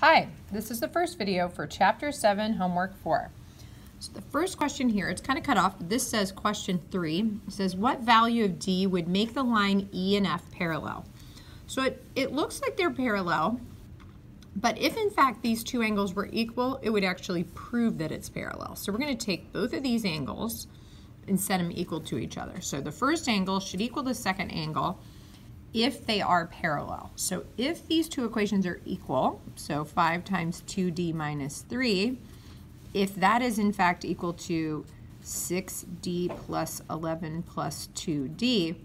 Hi, this is the first video for Chapter 7, Homework 4. So the first question here, it's kind of cut off. This says question 3. It says, what value of D would make the line E and F parallel? So it, it looks like they're parallel, but if in fact these two angles were equal, it would actually prove that it's parallel. So we're going to take both of these angles and set them equal to each other. So the first angle should equal the second angle, if they are parallel. So if these two equations are equal, so 5 times 2d minus 3, if that is in fact equal to 6d plus 11 plus 2d,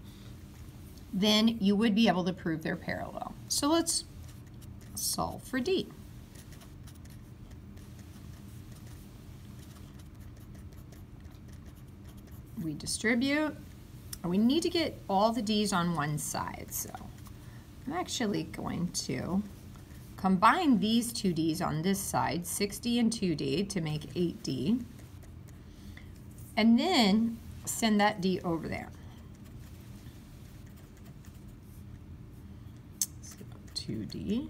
then you would be able to prove they're parallel. So let's solve for d. We distribute we need to get all the D's on one side, so I'm actually going to combine these two D's on this side, 6D and 2D, to make 8D, and then send that D over there. So 2D.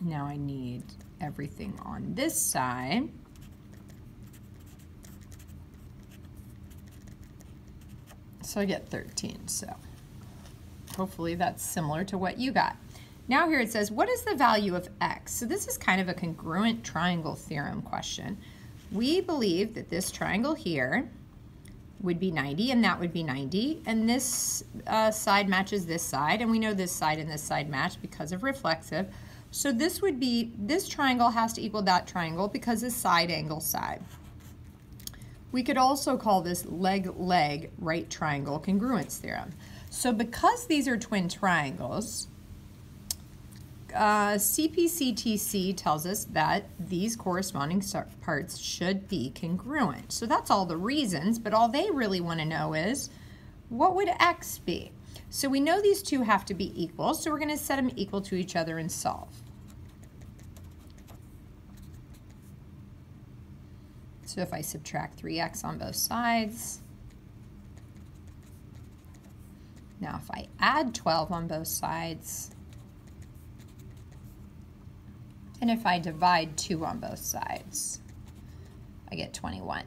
Now I need everything on this side. So I get 13. So hopefully that's similar to what you got. Now here it says, what is the value of x? So this is kind of a congruent triangle theorem question. We believe that this triangle here would be 90 and that would be 90 and this uh, side matches this side and we know this side and this side match because of reflexive. So this would be, this triangle has to equal that triangle because it's side angle side. We could also call this leg-leg right triangle congruence theorem. So because these are twin triangles, uh, CPCTC tells us that these corresponding parts should be congruent. So that's all the reasons, but all they really want to know is, what would x be? So we know these two have to be equal, so we're going to set them equal to each other and solve. So if I subtract 3x on both sides, now if I add 12 on both sides, and if I divide 2 on both sides, I get 21.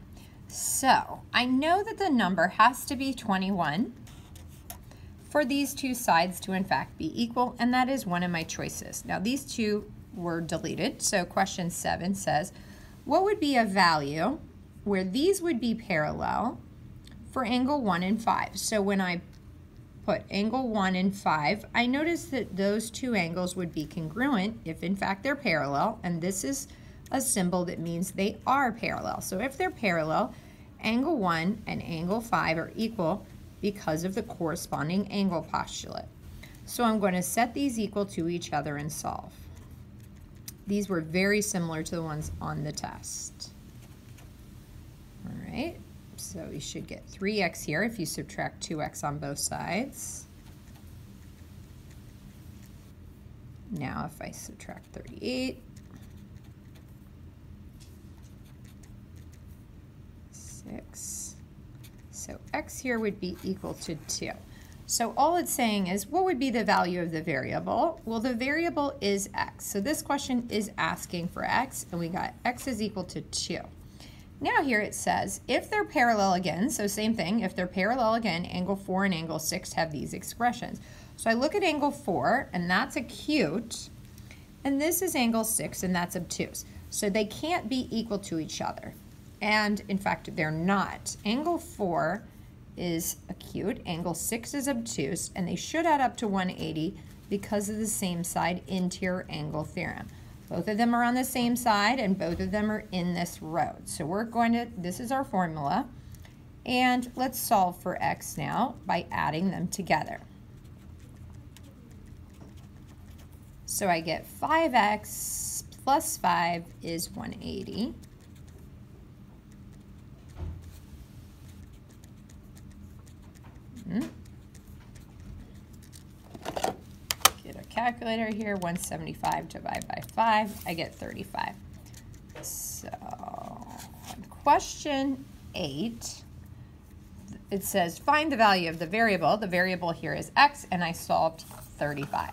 So I know that the number has to be 21 for these two sides to in fact be equal, and that is one of my choices. Now these two were deleted, so question 7 says, what would be a value where these would be parallel for angle 1 and 5? So when I put angle 1 and 5, I notice that those two angles would be congruent if in fact they're parallel, and this is a symbol that means they are parallel. So if they're parallel, angle 1 and angle 5 are equal because of the corresponding angle postulate. So I'm going to set these equal to each other and solve. These were very similar to the ones on the test. All right, so you should get 3x here if you subtract 2x on both sides. Now if I subtract 38, six, so x here would be equal to 2. So all it's saying is, what would be the value of the variable? Well, the variable is x. So this question is asking for x, and we got x is equal to 2. Now here it says, if they're parallel again, so same thing, if they're parallel again, angle 4 and angle 6 have these expressions. So I look at angle 4, and that's acute, and this is angle 6, and that's obtuse. So they can't be equal to each other. And in fact, they're not. Angle 4 is acute, angle 6 is obtuse, and they should add up to 180 because of the same side interior angle theorem. Both of them are on the same side and both of them are in this road. So we're going to, this is our formula, and let's solve for x now by adding them together. So I get 5x plus 5 is 180. Hmm. Get a calculator here, 175 divided by 5, I get 35. So, question 8, it says find the value of the variable. The variable here is x, and I solved 35.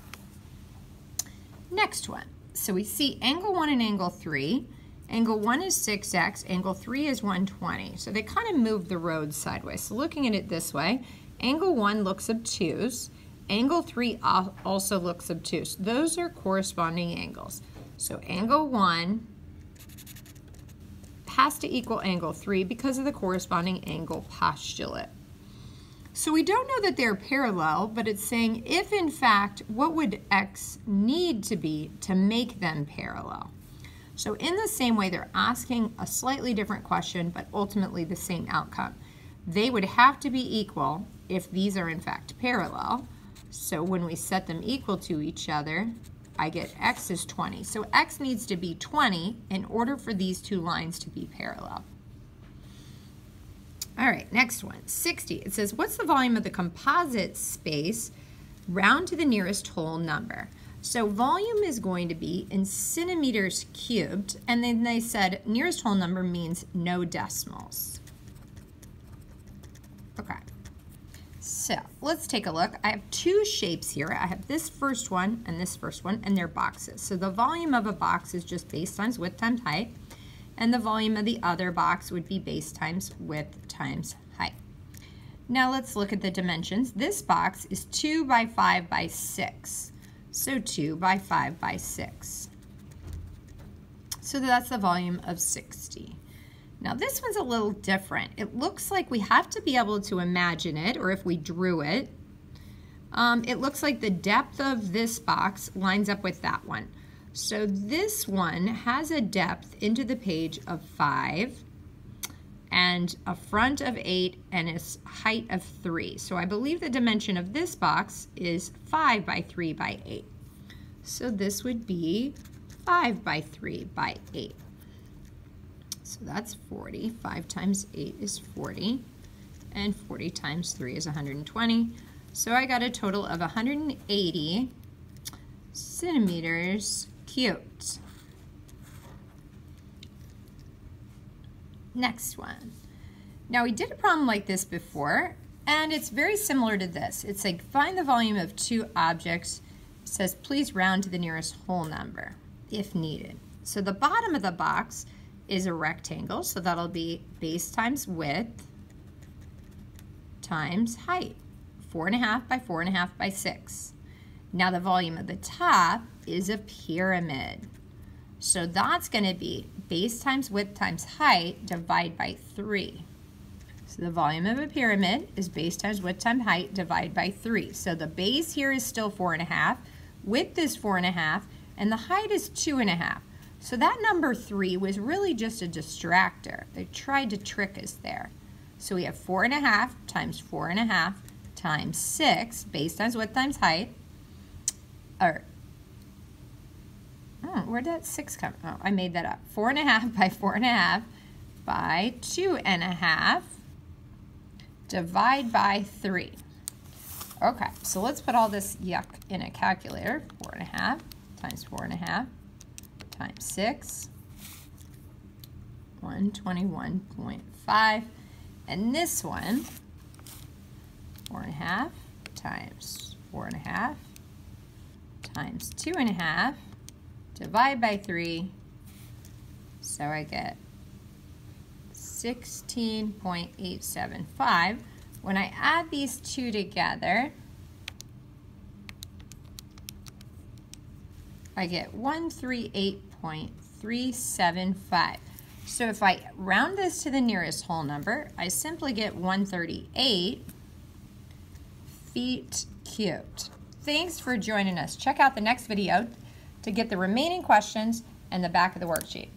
Next one. So we see angle 1 and angle 3. Angle 1 is 6x, angle 3 is 120. So they kind of move the road sideways. So looking at it this way, angle 1 looks obtuse, angle 3 also looks obtuse. Those are corresponding angles. So angle 1 has to equal angle 3 because of the corresponding angle postulate. So we don't know that they're parallel, but it's saying if in fact, what would x need to be to make them parallel? So in the same way, they're asking a slightly different question, but ultimately the same outcome. They would have to be equal if these are in fact parallel. So when we set them equal to each other, I get x is 20. So x needs to be 20 in order for these two lines to be parallel. All right, next one, 60. It says, what's the volume of the composite space round to the nearest whole number? So volume is going to be in centimeters cubed, and then they said nearest whole number means no decimals. Okay, so let's take a look. I have two shapes here. I have this first one and this first one, and they're boxes. So the volume of a box is just base times width times height and the volume of the other box would be base times width times height. Now let's look at the dimensions. This box is 2 by 5 by 6. So 2 by 5 by 6. So that's the volume of 60. Now this one's a little different. It looks like we have to be able to imagine it, or if we drew it, um, it looks like the depth of this box lines up with that one. So this one has a depth into the page of 5 and a front of 8 and a height of 3. So I believe the dimension of this box is 5 by 3 by 8. So this would be 5 by 3 by 8. So that's 40. 5 times 8 is 40. And 40 times 3 is 120. So I got a total of 180 centimeters cute. Next one. Now we did a problem like this before, and it's very similar to this. It's like find the volume of two objects. It says please round to the nearest whole number if needed. So the bottom of the box is a rectangle, so that'll be base times width times height. Four and a half by four and a half by six. Now the volume of the top is a pyramid. So that's going to be base times width times height divided by 3. So the volume of a pyramid is base times width times height divided by 3. So the base here is still 4.5, width is 4.5, and the height is 2.5. So that number 3 was really just a distractor. They tried to trick us there. So we have 4.5 times 4.5 times 6, base times width times height, or oh, where did that six come? Oh, I made that up. Four and a half by four and a half by two and a half. Divide by three. Okay, so let's put all this yuck in a calculator. Four and a half times four and a half times six. 121.5. And this one, four and a half times four and a half times two and a half, divide by three, so I get 16.875. When I add these two together, I get 138.375. So if I round this to the nearest whole number, I simply get 138 feet cubed. Thanks for joining us. Check out the next video to get the remaining questions and the back of the worksheet.